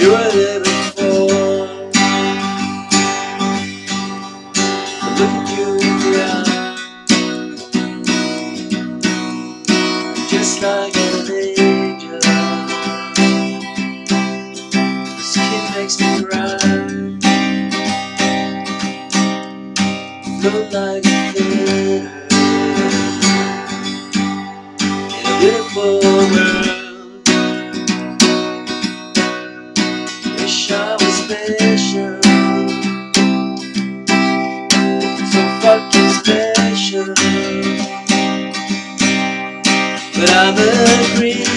you were there before. Look at you now, just like an angel. This kid makes me cry. Look like a beautiful. But I'm a creep.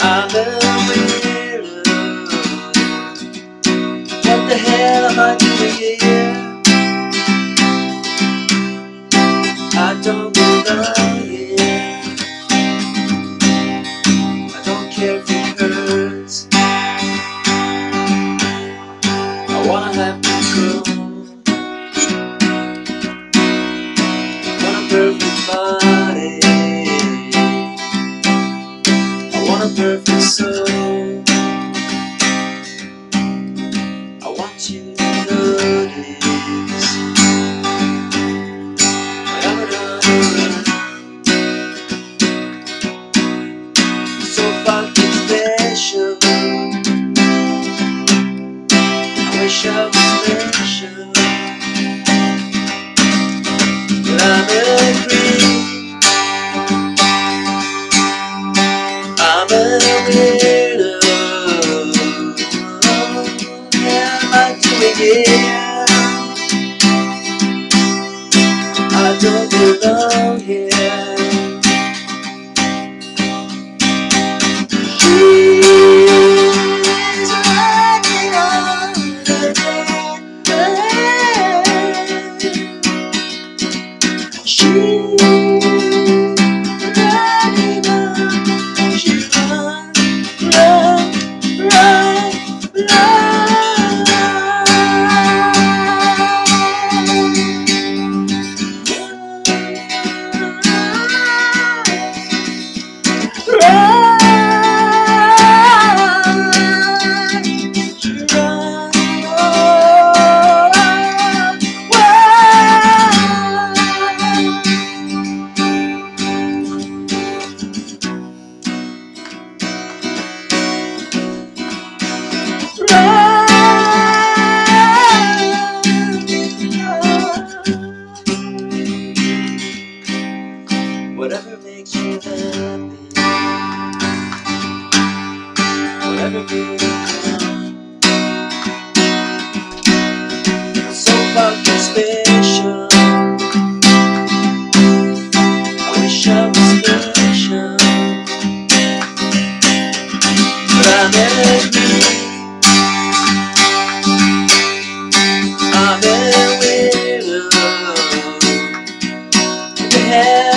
I'm a weirdo. What the hell am I doing here? I don't belong I want a perfect soul. I want you to notice I'm so fucking special. I wish I was special. I'm a creep. I'm. Am I doing here? So fucking special. I wish I was special, but angry. I'm. What